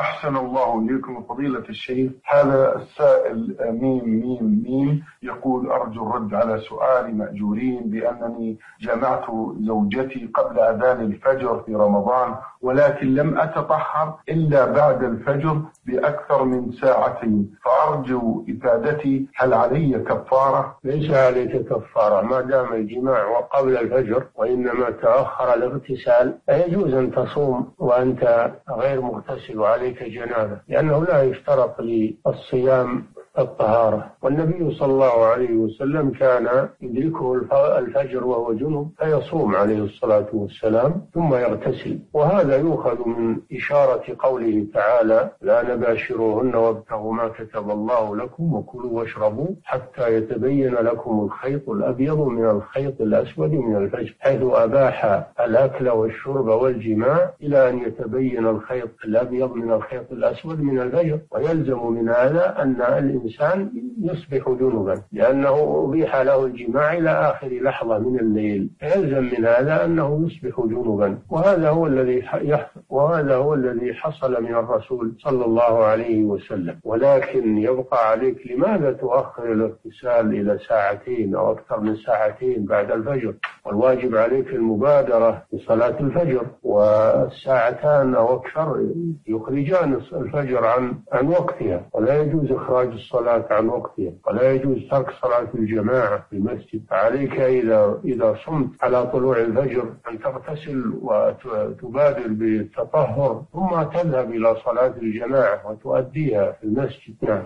أحسن الله إليكم فضيلة الشيخ. هذا السائل ميم ميم ميم. يقول أرجو الرد على سؤال مأجورين بأنني جمعت زوجتي قبل أذان الفجر في رمضان ولكن لم أتطهر إلا بعد الفجر بأكثر من ساعتين فأرجو إفادتي هل علي كفارة؟ ليس عليك كفارة. ما دام الجماع وقبل الفجر وإنما تأخر الاغتسال فيجوز أن تصوم وأنت غير مغتسل وعليك جنابة لأنه لا يشترط للصيام الطهارة. والنبي صلى الله عليه وسلم كان يدركه الفجر وهو جنب فيصوم عليه الصلاة والسلام ثم يغتسل. وهذا يؤخذ من إشارة قوله تعالى لا نباشروهن وابتغوا ما كتب الله لكم وكلوا واشربوا حتى يتبين لكم الخيط الأبيض من الخيط الأسود من الفجر حيث أباح الأكل والشرب والجماع إلى أن يتبين الخيط الأبيض من الخيط الأسود من الفجر. ويلزم من هذا أن يصبح جنبا لأنه أبيح له الجماع إلى آخر لحظة من الليل. فيلزم من هذا أنه يصبح جنبا وهذا هو الذي وهذا هو الذي حصل من الرسول صلى الله عليه وسلم. ولكن يبقى عليك لماذا تؤخر الاغتسال إلى ساعتين أو أكثر من ساعتين بعد الفجر؟ والواجب عليك المبادرة لصلاة الفجر. والساعتان أو أكثر يخرجان الفجر عن عن وقتها. ولا يجوز إخراج الصلاة عن وقتها ولا يجوز ترك صلاة الجماعة في المسجد. عليك إذا إذا صمت على طلوع الفجر أن تغتسل وتبادر بالتطهر ثم تذهب إلى صلاة الجماعة وتؤديها في المسجد. نعم.